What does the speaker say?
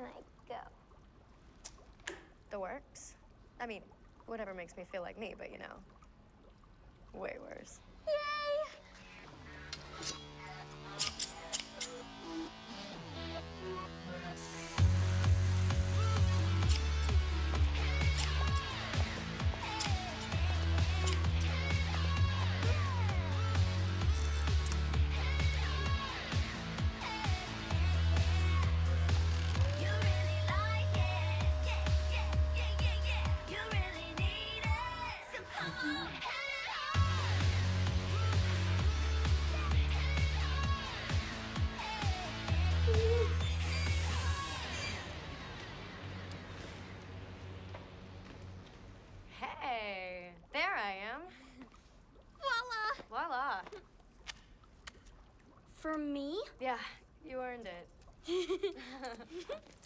can I go? The works. I mean, whatever makes me feel like me, but you know, For me? Yeah, you earned it.